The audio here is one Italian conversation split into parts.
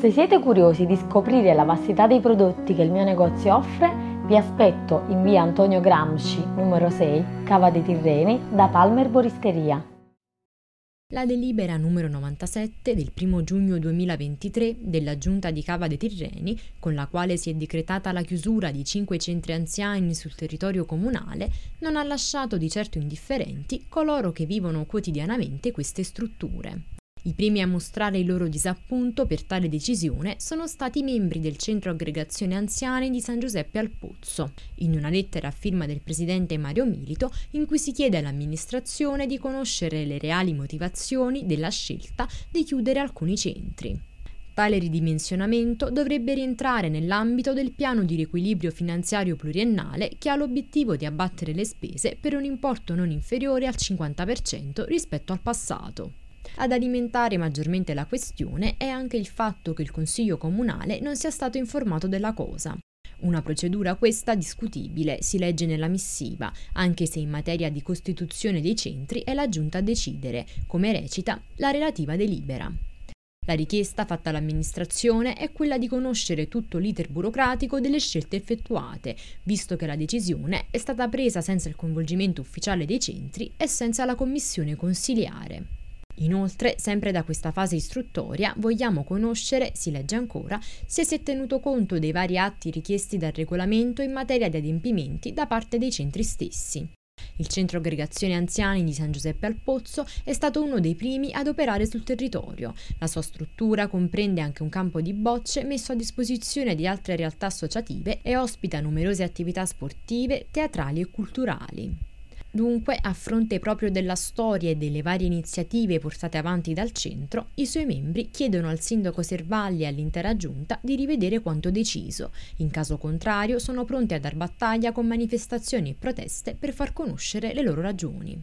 Se siete curiosi di scoprire la vastità dei prodotti che il mio negozio offre, vi aspetto in via Antonio Gramsci, numero 6, Cava dei Tirreni, da Palmer Boristeria. La delibera numero 97 del 1 giugno 2023 della Giunta di Cava dei Tirreni, con la quale si è decretata la chiusura di cinque centri anziani sul territorio comunale, non ha lasciato di certo indifferenti coloro che vivono quotidianamente queste strutture. I primi a mostrare il loro disappunto per tale decisione sono stati i membri del Centro Aggregazione Anziani di San Giuseppe al Pozzo, in una lettera a firma del presidente Mario Milito in cui si chiede all'amministrazione di conoscere le reali motivazioni della scelta di chiudere alcuni centri. Tale ridimensionamento dovrebbe rientrare nell'ambito del piano di riequilibrio finanziario pluriennale che ha l'obiettivo di abbattere le spese per un importo non inferiore al 50% rispetto al passato. Ad alimentare maggiormente la questione è anche il fatto che il Consiglio Comunale non sia stato informato della cosa. Una procedura questa discutibile, si legge nella missiva, anche se in materia di costituzione dei centri è la Giunta a decidere, come recita la relativa delibera. La richiesta fatta all'amministrazione è quella di conoscere tutto l'iter burocratico delle scelte effettuate, visto che la decisione è stata presa senza il coinvolgimento ufficiale dei centri e senza la commissione consiliare. Inoltre, sempre da questa fase istruttoria, vogliamo conoscere, si legge ancora, se si è tenuto conto dei vari atti richiesti dal regolamento in materia di adempimenti da parte dei centri stessi. Il centro aggregazione anziani di San Giuseppe al Pozzo è stato uno dei primi ad operare sul territorio. La sua struttura comprende anche un campo di bocce messo a disposizione di altre realtà associative e ospita numerose attività sportive, teatrali e culturali. Dunque, a fronte proprio della storia e delle varie iniziative portate avanti dal centro, i suoi membri chiedono al sindaco Servalli e all'intera giunta di rivedere quanto deciso. In caso contrario, sono pronti a dar battaglia con manifestazioni e proteste per far conoscere le loro ragioni.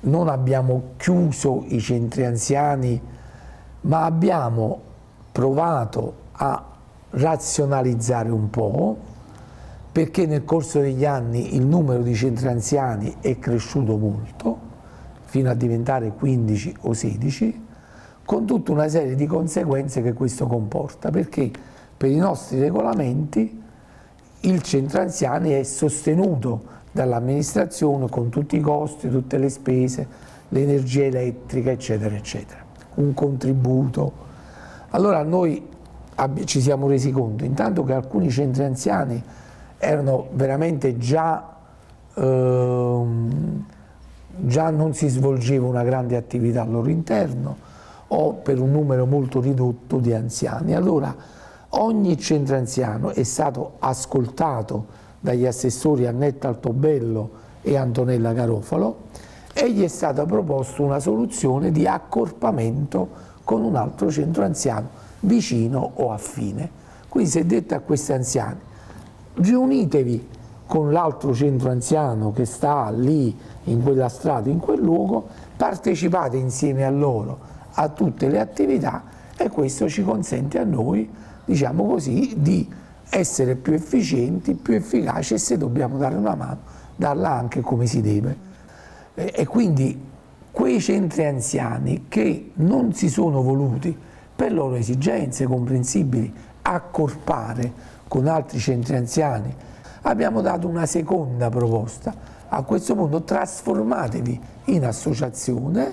Non abbiamo chiuso i centri anziani, ma abbiamo provato a razionalizzare un po' perché nel corso degli anni il numero di centri anziani è cresciuto molto, fino a diventare 15 o 16, con tutta una serie di conseguenze che questo comporta, perché per i nostri regolamenti il centro anziani è sostenuto dall'amministrazione con tutti i costi, tutte le spese, l'energia elettrica, eccetera, eccetera, un contributo. Allora noi ci siamo resi conto intanto che alcuni centri anziani erano veramente già, ehm, già non si svolgeva una grande attività al loro interno o per un numero molto ridotto di anziani. Allora ogni centro anziano è stato ascoltato dagli assessori Annetta Altobello e Antonella Garofalo e gli è stata proposta una soluzione di accorpamento con un altro centro anziano vicino o affine. Quindi si è detto a questi anziani riunitevi con l'altro centro anziano che sta lì in quella strada, in quel luogo, partecipate insieme a loro a tutte le attività e questo ci consente a noi, diciamo così, di essere più efficienti, più efficaci e se dobbiamo dare una mano, darla anche come si deve. E quindi quei centri anziani che non si sono voluti per loro esigenze comprensibili accorpare con altri centri anziani, abbiamo dato una seconda proposta. A questo punto trasformatevi in associazione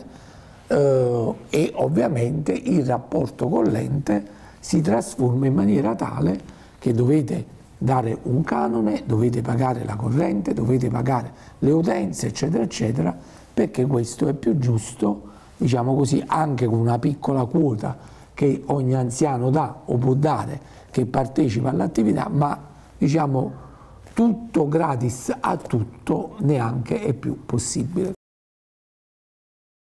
eh, e ovviamente il rapporto con l'ente si trasforma in maniera tale che dovete dare un canone, dovete pagare la corrente, dovete pagare le utenze, eccetera, eccetera, perché questo è più giusto, diciamo così, anche con una piccola quota che ogni anziano dà o può dare che partecipa all'attività, ma diciamo tutto gratis a tutto neanche è più possibile.